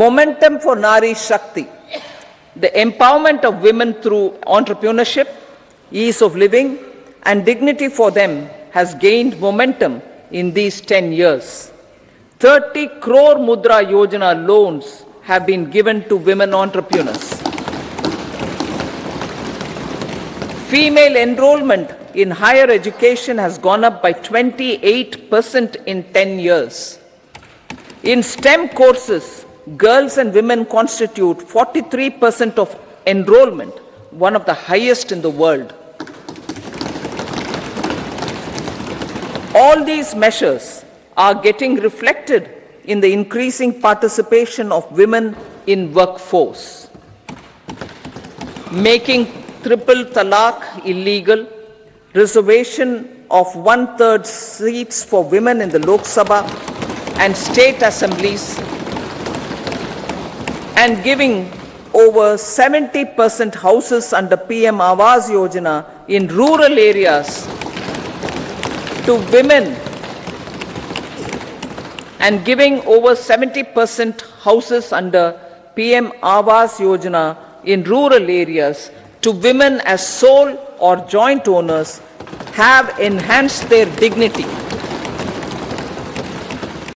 Momentum for Nari Shakti, the empowerment of women through entrepreneurship, ease of living, and dignity for them has gained momentum in these 10 years. 30 crore Mudra Yojana loans have been given to women entrepreneurs. Female enrollment in higher education has gone up by 28% in 10 years. In STEM courses, girls and women constitute 43% of enrollment, one of the highest in the world. All these measures are getting reflected in the increasing participation of women in workforce. Making triple talaq illegal, reservation of one-third seats for women in the Lok Sabha and state assemblies, and giving over 70% houses under PM Awas Yojana in rural areas to women and giving over 70% houses under PM Awas Yojana in rural areas to women as sole or joint owners have enhanced their dignity